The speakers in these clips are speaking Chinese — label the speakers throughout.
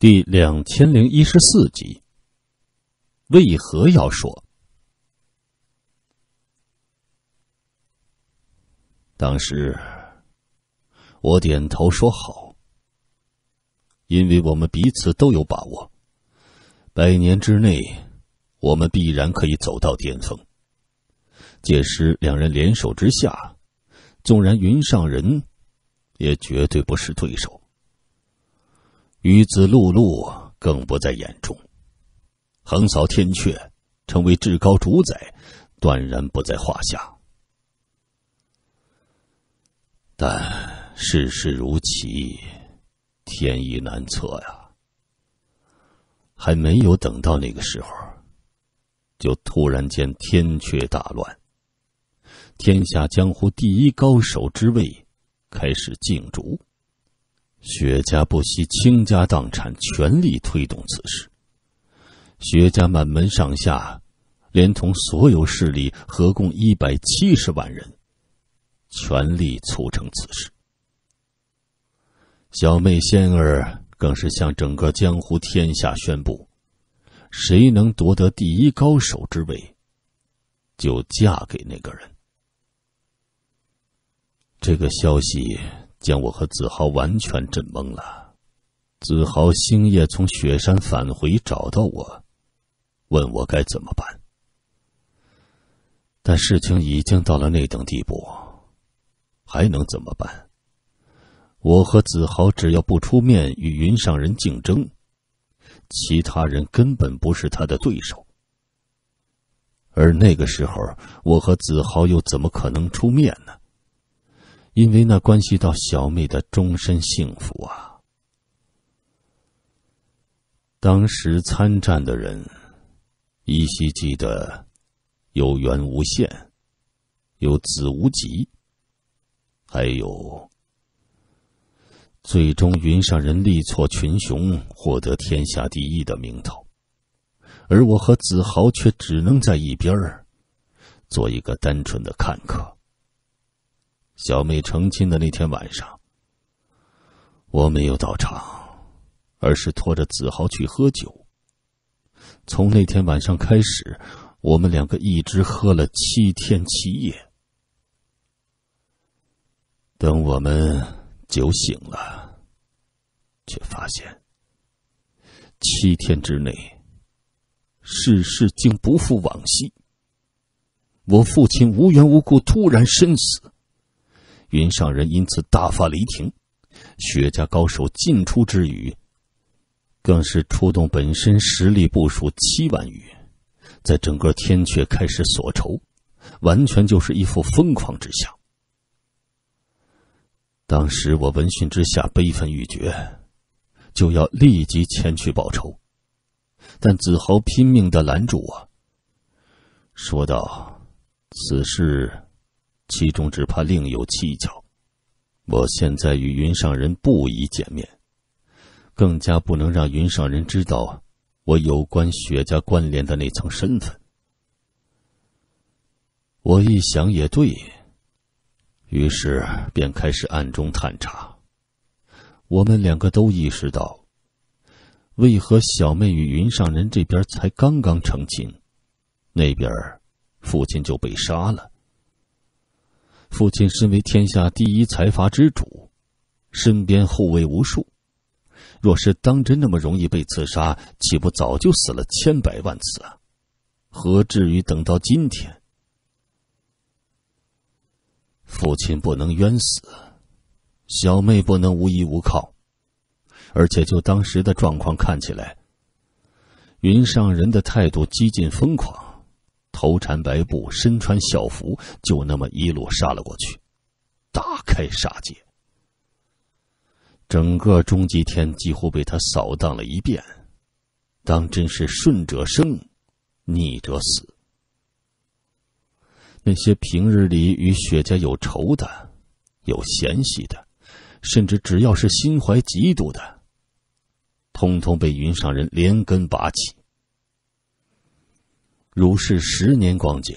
Speaker 1: 第两千零一十四集，为何要说？当时我点头说好，因为我们彼此都有把握，百年之内，我们必然可以走到巅峰。届时，两人联手之下，纵然云上人，也绝对不是对手。与子露露更不在眼中，横扫天阙，成为至高主宰，断然不在话下。但世事如棋，天意难测呀。还没有等到那个时候，就突然间天阙大乱，天下江湖第一高手之位开始竞逐。薛家不惜倾家荡产，全力推动此事。薛家满门上下，连同所有势力，合共一百七十万人，全力促成此事。小妹仙儿更是向整个江湖天下宣布：谁能夺得第一高手之位，就嫁给那个人。这个消息。将我和子豪完全震懵了。子豪星夜从雪山返回，找到我，问我该怎么办。但事情已经到了那等地步，还能怎么办？我和子豪只要不出面与云上人竞争，其他人根本不是他的对手。而那个时候，我和子豪又怎么可能出面呢？因为那关系到小妹的终身幸福啊！当时参战的人，依稀记得有袁无羡，有子无极，还有最终云上人力挫群雄，获得天下第一的名头，而我和子豪却只能在一边儿做一个单纯的看客。小妹成亲的那天晚上，我没有到场，而是拖着子豪去喝酒。从那天晚上开始，我们两个一直喝了七天七夜。等我们酒醒了，却发现七天之内，世事竟不复往昔。我父亲无缘无故突然身死。云上人因此大发雷霆，雪家高手尽出之余，更是出动本身实力部署七万余，在整个天阙开始索仇，完全就是一副疯狂之相。当时我闻讯之下悲愤欲绝，就要立即前去报仇，但子豪拼命的拦住我，说道：“此事。”其中只怕另有蹊跷。我现在与云上人不宜见面，更加不能让云上人知道我有关雪家关联的那层身份。我一想也对，于是便开始暗中探查。我们两个都意识到，为何小妹与云上人这边才刚刚成亲，那边父亲就被杀了。父亲身为天下第一财阀之主，身边护卫无数。若是当真那么容易被刺杀，岂不早就死了千百万次啊？何至于等到今天？父亲不能冤死，小妹不能无依无靠，而且就当时的状况看起来，云上人的态度几近疯狂。头缠白布，身穿校服，就那么一路杀了过去，大开杀戒。整个中极天几乎被他扫荡了一遍，当真是顺者生，逆者死。那些平日里与雪家有仇的、有嫌隙的，甚至只要是心怀嫉妒的，通通被云上人连根拔起。如是十年光景，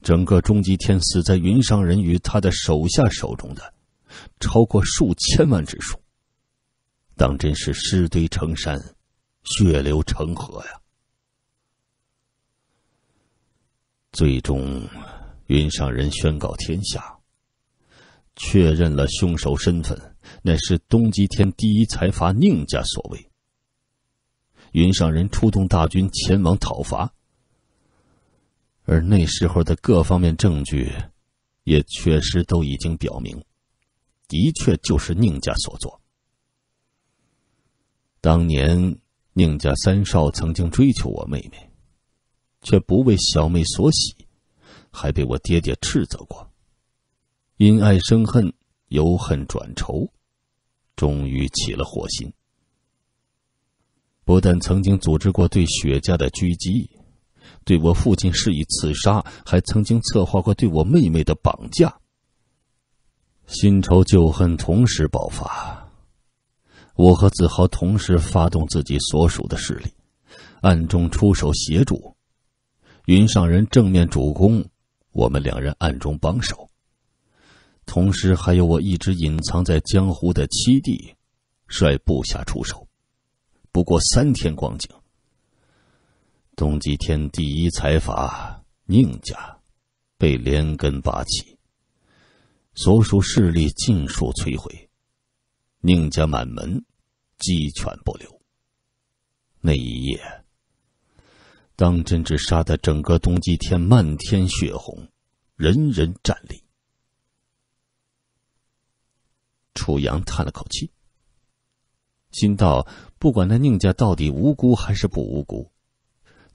Speaker 1: 整个终极天死在云上人与他的手下手中的，超过数千万之数。当真是尸堆成山，血流成河呀！最终，云上人宣告天下，确认了凶手身份，乃是东极天第一财阀宁家所为。云上人出动大军前往讨伐，而那时候的各方面证据，也确实都已经表明，的确就是宁家所做。当年宁家三少曾经追求我妹妹，却不为小妹所喜，还被我爹爹斥责过。因爱生恨，由恨转仇，终于起了火心。不但曾经组织过对雪家的狙击，对我父亲施以刺杀，还曾经策划过对我妹妹的绑架。新仇旧恨同时爆发，我和子豪同时发动自己所属的势力，暗中出手协助。云上人正面主攻，我们两人暗中帮手。同时还有我一直隐藏在江湖的七弟，率部下出手。不过三天光景，东极天第一财阀宁家被连根拔起，所属势力尽数摧毁，宁家满门鸡犬不留。那一夜，当真只杀得整个东极天漫天血红，人人战栗。楚阳叹了口气。心道：不管那宁家到底无辜还是不无辜，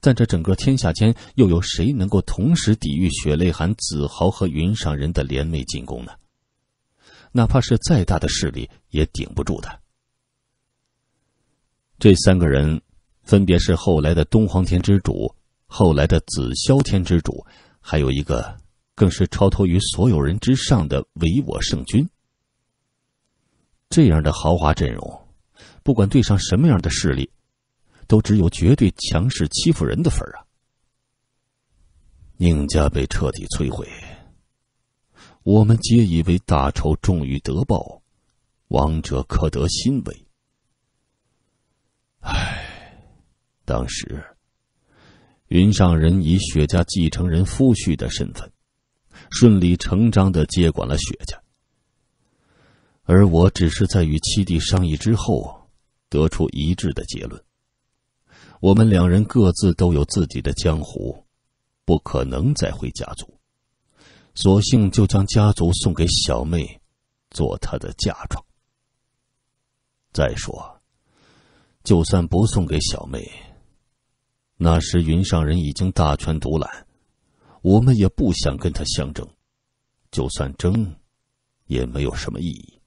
Speaker 1: 但这整个天下间又有谁能够同时抵御雪泪寒、子豪和云上人的联袂进攻呢？哪怕是再大的势力也顶不住的。这三个人分别是后来的东皇天之主，后来的紫霄天之主，还有一个更是超脱于所有人之上的唯我圣君。这样的豪华阵容。不管对上什么样的势力，都只有绝对强势欺负人的份儿啊！宁家被彻底摧毁，我们皆以为大仇终于得报，亡者可得欣慰。唉，当时云上人以雪家继承人夫婿的身份，顺理成章的接管了雪家，而我只是在与七弟商议之后。得出一致的结论：我们两人各自都有自己的江湖，不可能再回家族，索性就将家族送给小妹，做她的嫁妆。再说，就算不送给小妹，那时云上人已经大权独揽，我们也不想跟他相争，就算争，也没有什么意义。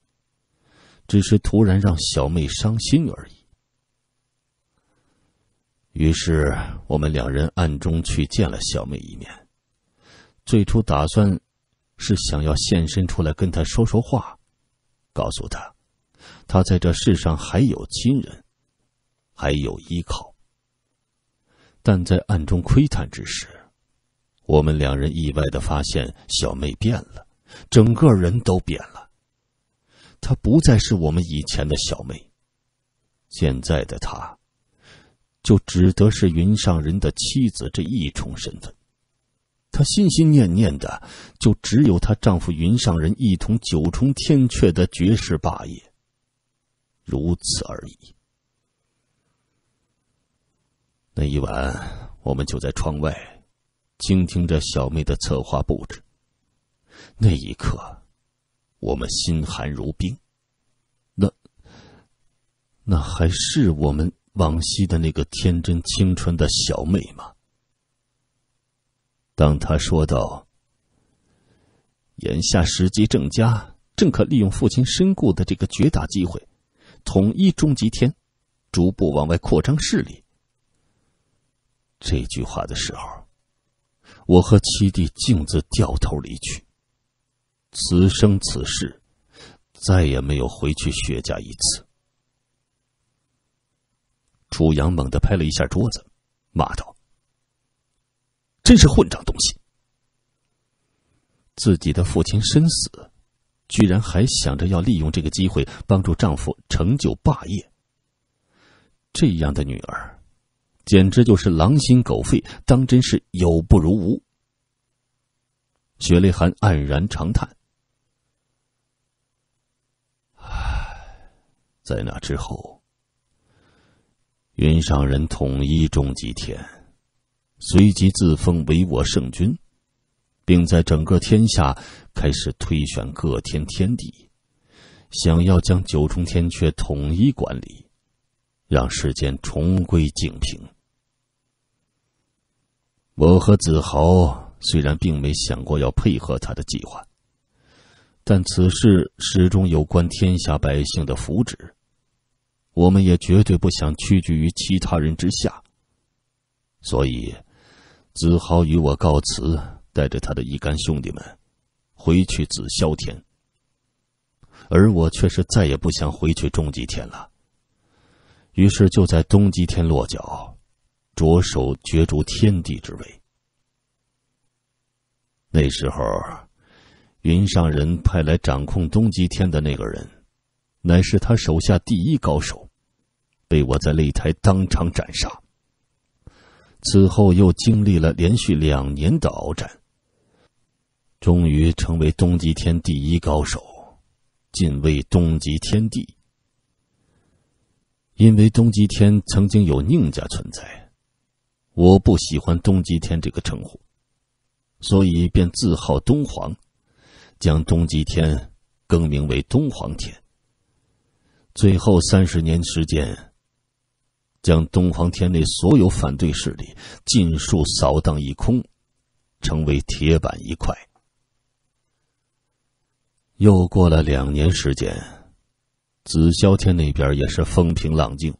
Speaker 1: 只是突然让小妹伤心而已。于是我们两人暗中去见了小妹一面。最初打算是想要现身出来跟她说说话，告诉她，她在这世上还有亲人，还有依靠。但在暗中窥探之时，我们两人意外的发现小妹变了，整个人都变了。她不再是我们以前的小妹，现在的她，就只得是云上人的妻子这一重身份。她心心念念的，就只有她丈夫云上人一同九重天阙的绝世霸业，如此而已。那一晚，我们就在窗外，倾听着小妹的策划布置。那一刻。我们心寒如冰。那，那还是我们往昔的那个天真清纯的小妹吗？当他说道：“眼下时机正佳，正可利用父亲身故的这个绝大机会，统一终极天，逐步往外扩张势力。”这句话的时候，我和七弟径自掉头离去。此生此世，再也没有回去薛家一次。楚阳猛地拍了一下桌子，骂道：“真是混账东西！自己的父亲身死，居然还想着要利用这个机会帮助丈夫成就霸业。这样的女儿，简直就是狼心狗肺，当真是有不如无。雪泪寒黯然长叹：“唉，在那之后，云上人统一中极天，随即自封为我圣君，并在整个天下开始推选各天天帝，想要将九重天阙统一管理，让世间重归静平。我和子豪。”虽然并没想过要配合他的计划，但此事始终有关天下百姓的福祉，我们也绝对不想屈居于其他人之下。所以，子豪与我告辞，带着他的一干兄弟们回去紫霄天，而我却是再也不想回去终极天了。于是，就在东极天落脚，着手角逐天地之位。那时候，云上人派来掌控东极天的那个人，乃是他手下第一高手，被我在擂台当场斩杀。此后又经历了连续两年的鏖战，终于成为东极天第一高手，晋位东极天帝。因为东极天曾经有宁家存在，我不喜欢东极天这个称呼。所以便自号东皇，将东极天更名为东皇天。最后三十年时间，将东皇天内所有反对势力尽数扫荡一空，成为铁板一块。又过了两年时间，紫霄天那边也是风平浪静，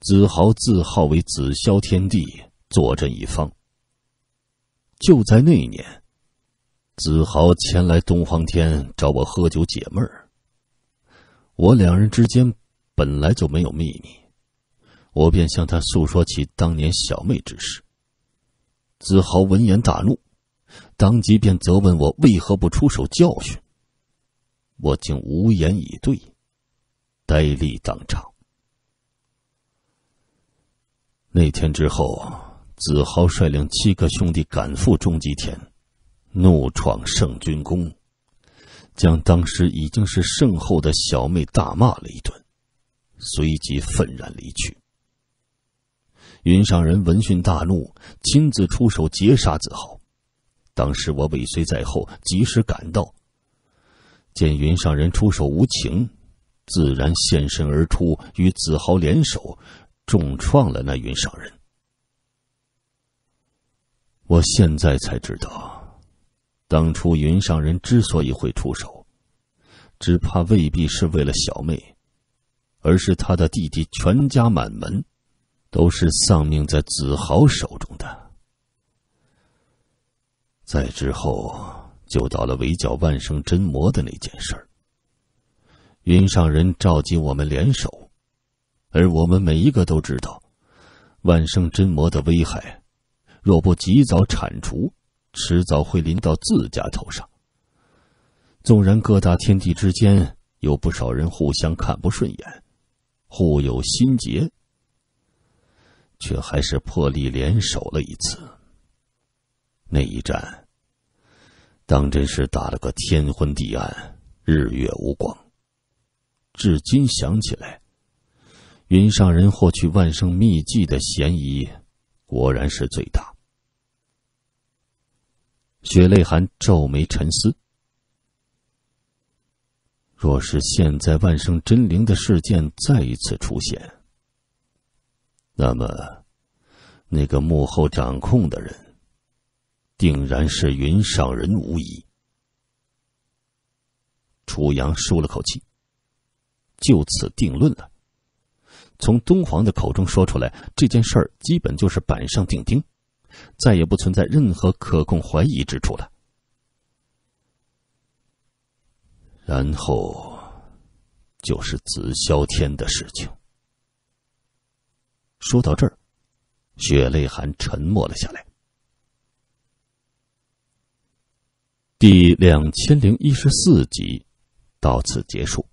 Speaker 1: 子豪自号为紫霄天帝，坐镇一方。就在那一年，子豪前来东皇天找我喝酒解闷儿。我两人之间本来就没有秘密，我便向他诉说起当年小妹之事。子豪闻言大怒，当即便责问我为何不出手教训。我竟无言以对，呆立当场。那天之后。子豪率领七个兄弟赶赴终极天，怒闯圣君宫，将当时已经是圣后的小妹大骂了一顿，随即愤然离去。云上人闻讯大怒，亲自出手截杀子豪。当时我尾随在后，及时赶到，见云上人出手无情，自然现身而出，与子豪联手，重创了那云上人。我现在才知道，当初云上人之所以会出手，只怕未必是为了小妹，而是他的弟弟全家满门，都是丧命在子豪手中的。再之后，就到了围剿万圣真魔的那件事儿。云上人召集我们联手，而我们每一个都知道，万圣真魔的危害。若不及早铲除，迟早会临到自家头上。纵然各大天地之间有不少人互相看不顺眼，互有心结，却还是破例联手了一次。那一战，当真是打了个天昏地暗，日月无光。至今想起来，云上人获取万圣秘技的嫌疑。果然是最大。雪泪寒皱眉沉思。若是现在万圣真灵的事件再一次出现，那么，那个幕后掌控的人，定然是云上人无疑。楚阳舒了口气，就此定论了。从东皇的口中说出来，这件事儿基本就是板上钉钉，再也不存在任何可供怀疑之处了。然后，就是紫霄天的事情。说到这儿，血泪寒沉默了下来。第两千零一十四集到此结束。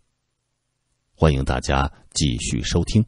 Speaker 1: 欢迎大家继续收听。